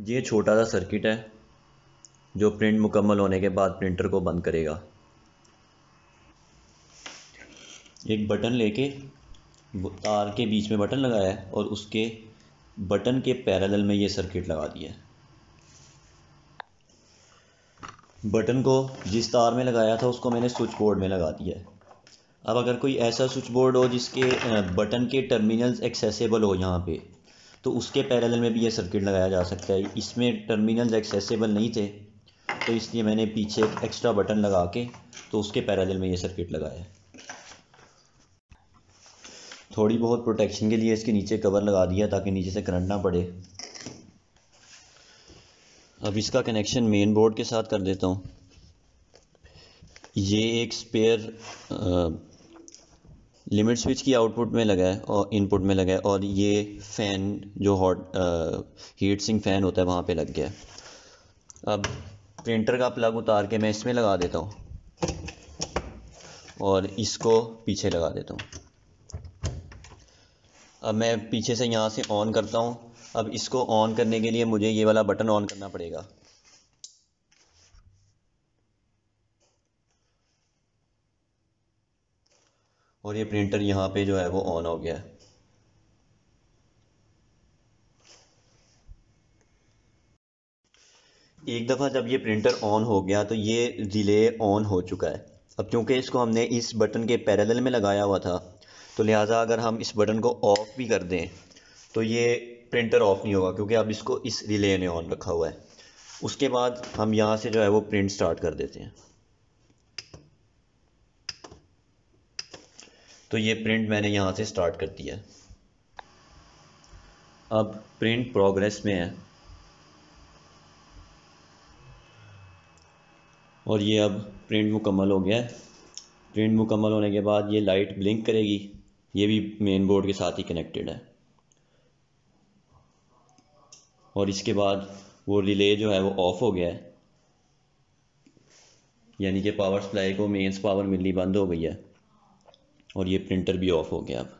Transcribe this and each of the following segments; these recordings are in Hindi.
ये छोटा सा सर्किट है, जो प्रिंट मुकम्मल होने के बाद प्रिंटर को बंद करेगा। एक बटन लेके तार के बीच में बटन लगाया है और उसके बटन के पैरेलल में ये सर्किट लगा दिया है। बटन को जिस तार में लगाया था, उसको मैंने स्विच बोर्ड में लगा दिया है। अब अगर कोई ऐसा स्विच बोर्ड हो जिसके बटन के टर्मिनल्स एक्सेसिबल हो यहाँ पे तो उसके पैरेलल में भी ये सर्किट लगाया जा सकता है। इसमें टर्मिनल्स एक्सेसिबल नहीं थे तो इसलिए मैंने पीछे एक एक्स्ट्रा बटन लगा के तो उसके पैरेलल में ये सर्किट लगाया थोड़ी बहुत प्रोटेक्शन के लिए इसके नीचे कवर लगा दिया ताकि नीचे से करंट ना पड़े। अब इसका कनेक्शन मेन बोर्ड के साथ कर देता हूँ। ये एक स्पेयर लिमिट स्विच की आउटपुट में लगा है और इनपुट में लगा है और ये फ़ैन जो हॉट हीट सिंग फ़ैन होता है, वहाँ पे लग गया है। अब प्रिंटर का प्लग उतार के मैं इसमें लगा देता हूँ और इसको पीछे लगा देता हूँ। अब मैं पीछे से यहाँ से ऑन करता हूँ। अब इसको ऑन करने के लिए मुझे ये वाला बटन ऑन करना पड़ेगा। और ये प्रिंटर यहाँ पे जो है वो ऑन हो गया है। एक दफ़ा जब ये प्रिंटर ऑन हो गया तो ये रिले ऑन हो चुका है। अब क्योंकि इसको हमने इस बटन के पैरेलल में लगाया हुआ था तो लिहाजा अगर हम इस बटन को ऑफ़ भी कर दें तो ये प्रिंटर ऑफ़ नहीं होगा, क्योंकि अब इसको इस रिले ने ऑन रखा हुआ है। उसके बाद हम यहाँ से जो है वो प्रिंट स्टार्ट कर देते हैं। तो ये प्रिंट मैंने यहाँ से स्टार्ट कर दिया है। अब प्रिंट प्रोग्रेस में है। और ये अब प्रिंट मुकम्मल हो गया है। प्रिंट मुकम्मल होने के बाद ये लाइट ब्लिंक करेगी। ये भी मेन बोर्ड के साथ ही कनेक्टेड है। और इसके बाद वो रिले जो है वो ऑफ़ हो गया है। यानी कि पावर सप्लाई को मेंस पावर मिलनी बंद हो गई है। और ये प्रिंटर भी ऑफ़ हो गया अब।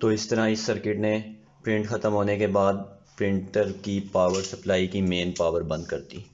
तो इस तरह इस सर्किट ने प्रिंट ख़त्म होने के बाद प्रिंटर की पावर सप्लाई की मेन पावर बंद कर दी।